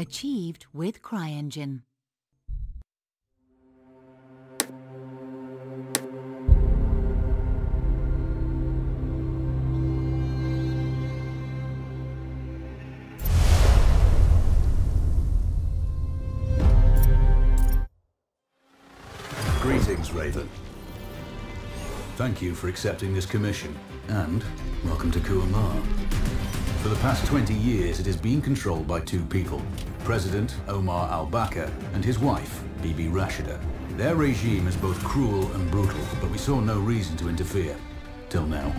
Achieved with CryEngine. Greetings, Raven. Thank you for accepting this commission, and welcome to Kuamar. For the past 20 years, it has been controlled by two people, President Omar al-Bakr and his wife, Bibi Rashida. Their regime is both cruel and brutal, but we saw no reason to interfere. Till now.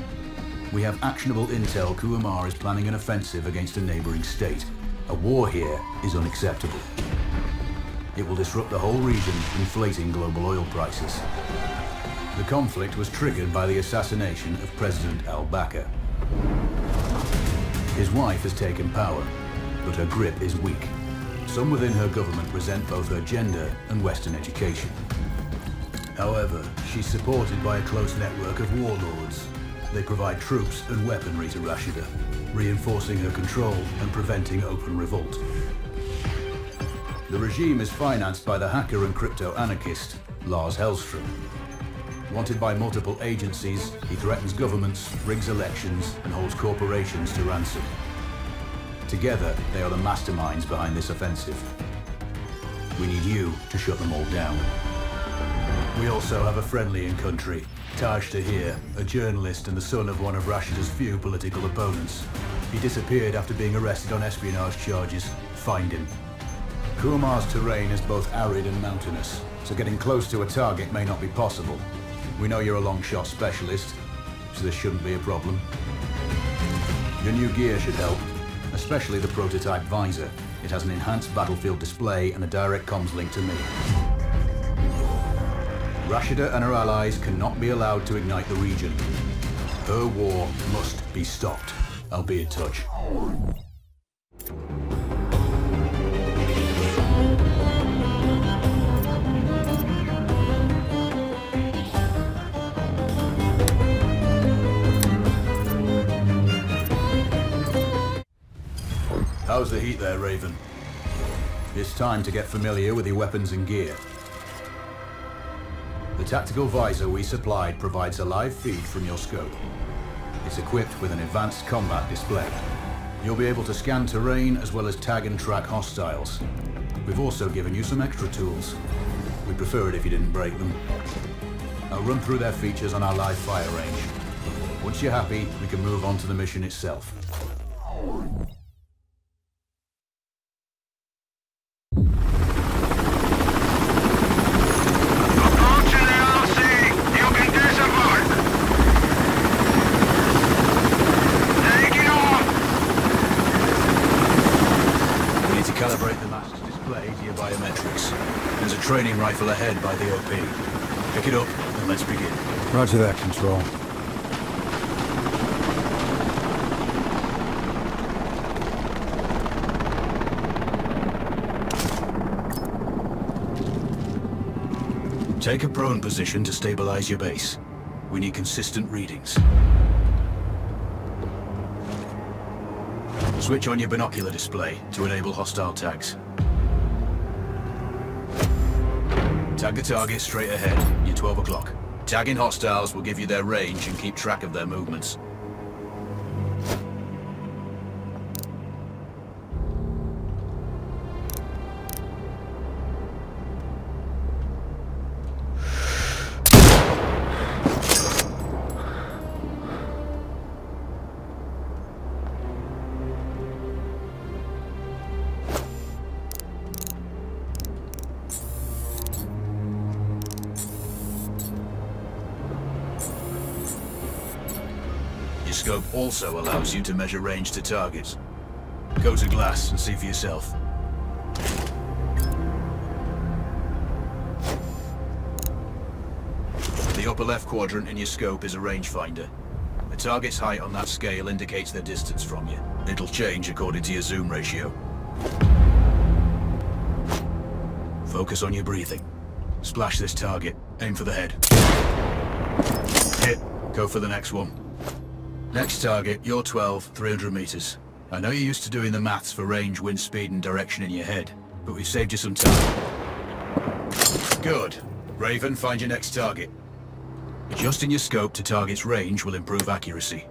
We have actionable intel Kuamar is planning an offensive against a neighboring state. A war here is unacceptable. It will disrupt the whole region, inflating global oil prices. The conflict was triggered by the assassination of President al-Bakr. His wife has taken power, but her grip is weak. Some within her government resent both her gender and Western education. However, she's supported by a close network of warlords. They provide troops and weaponry to Rashida, reinforcing her control and preventing open revolt. The regime is financed by the hacker and crypto-anarchist, Lars Hellstrom. Wanted by multiple agencies, he threatens governments, rigs elections, and holds corporations to ransom. Together, they are the masterminds behind this offensive. We need you to shut them all down. We also have a friendly in country, Taj Tahir, a journalist and the son of one of Rashida's few political opponents. He disappeared after being arrested on espionage charges. Find him. Kuamar's terrain is both arid and mountainous, so getting close to a target may not be possible. We know you're a long shot specialist, so this shouldn't be a problem. Your new gear should help, especially the prototype visor. It has an enhanced battlefield display and a direct comms link to me. Rashida and her allies cannot be allowed to ignite the region. Her war must be stopped. I'll be in touch. How's the heat there, Raven? It's time to get familiar with your weapons and gear. The tactical visor we supplied provides a live feed from your scope. It's equipped with an advanced combat display. You'll be able to scan terrain as well as tag and track hostiles. We've also given you some extra tools. We'd prefer it if you didn't break them. I'll run through their features on our live fire range. Once you're happy, we can move on to the mission itself. Approaching LLC. You can disembark. Taking off. We need to calibrate the mast's display to your biometrics. There's a training rifle ahead by the OP. Pick it up and let's begin. Roger that, Control. Take a prone position to stabilize your base. We need consistent readings. Switch on your binocular display to enable hostile tags. Tag the target straight ahead. You're 12 o'clock. Tagging hostiles will give you their range and keep track of their movements. Scope also allows you to measure range to targets. Go to glass and see for yourself. The upper left quadrant in your scope is a rangefinder. A target's height on that scale indicates their distance from you. It'll change according to your zoom ratio. Focus on your breathing. Splash this target. Aim for the head. Hit. Go for the next one. Next target, you're 12, 300 meters. I know you're used to doing the maths for range, wind speed and direction in your head, but we've saved you some time. Good. Raven, find your next target. Adjusting your scope to target's range will improve accuracy.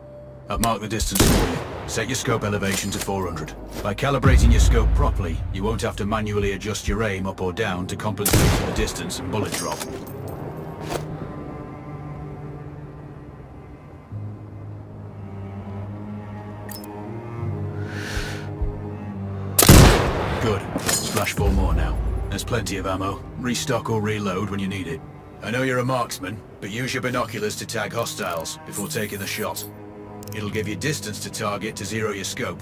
I've marked the distance for you. Set your scope elevation to 400. By calibrating your scope properly, you won't have to manually adjust your aim up or down to compensate for the distance and bullet drop. Good. Splash four more now. There's plenty of ammo. Restock or reload when you need it. I know you're a marksman, but use your binoculars to tag hostiles before taking the shot. It'll give you distance to target to zero your scope.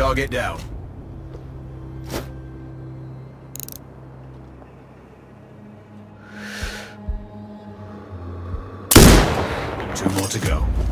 Target down. Two more to go.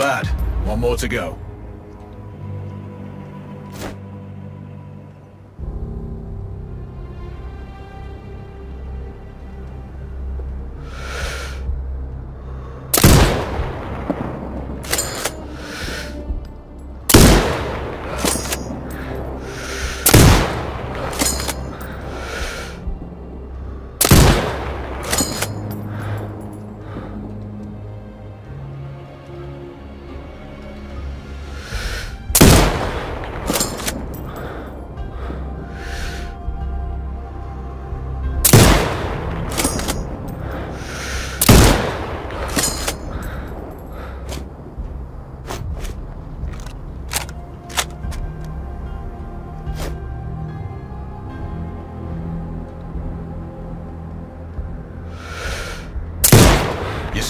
Bad. One more to go.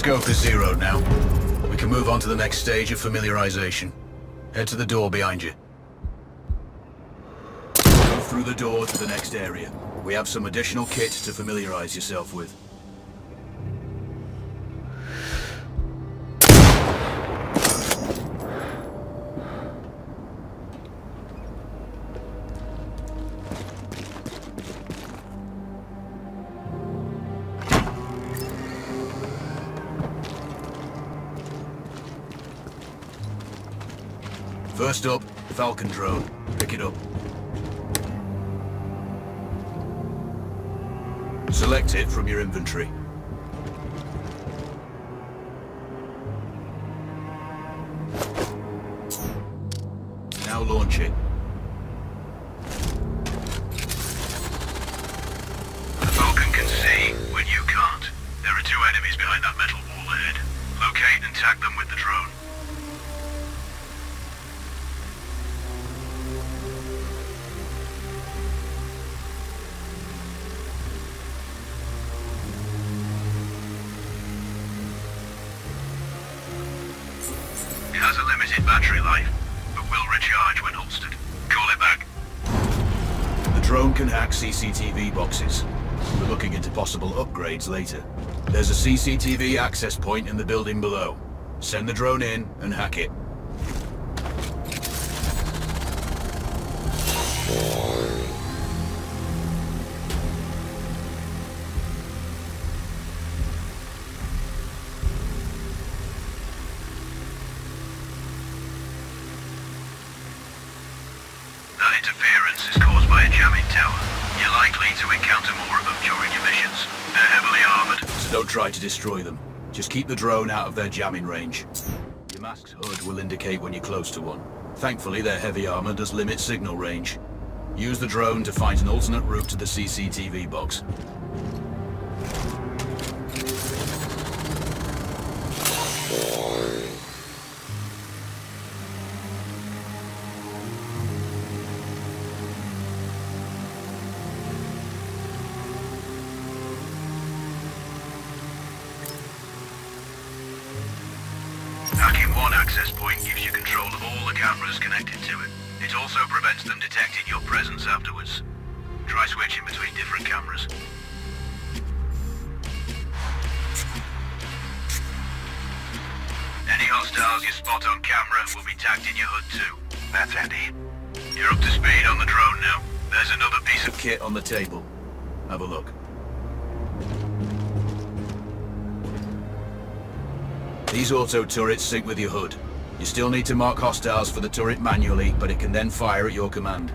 Scope is zeroed now. We can move on to the next stage of familiarization. Head to the door behind you. Move through the door to the next area. We have some additional kit to familiarize yourself with. First up, Falcon drone. Pick it up. Select it from your inventory. Now launch it. The Falcon can see you can't. There are two enemies behind that metal wall ahead. Locate and tag them with the drone. CCTV boxes. We're looking into possible upgrades later. There's a CCTV access point in the building below. Send the drone in and hack it. Try to destroy them. Just keep the drone out of their jamming range. Your mask's HUD will indicate when you're close to one. Thankfully, their heavy armor does limit signal range. Use the drone to find an alternate route to the CCTV box. Different cameras. Any hostiles you spot on camera will be tagged in your HUD too. That's Andy. You're up to speed on the drone now. There's another piece of Kit on the table. Have a look. These auto turrets sync with your HUD. You still need to mark hostiles for the turret manually, but it can then fire at your command.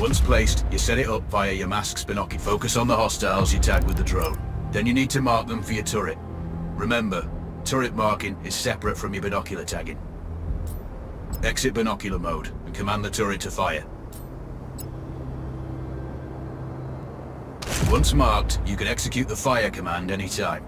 Once placed, you set it up via your mask's binocular. Focus on the hostiles you tag with the drone. Then you need to mark them for your turret. Remember, turret marking is separate from your binocular tagging. Exit binocular mode and command the turret to fire. Once marked, you can execute the fire command anytime.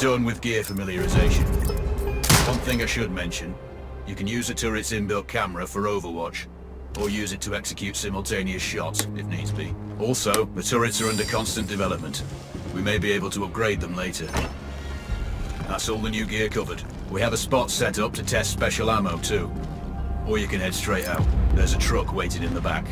Done with gear familiarization. One thing I should mention, you can use the turret's inbuilt camera for overwatch, or use it to execute simultaneous shots, if needs be. Also, the turrets are under constant development. We may be able to upgrade them later. That's all the new gear covered. We have a spot set up to test special ammo too. Or you can head straight out. There's a truck waiting in the back.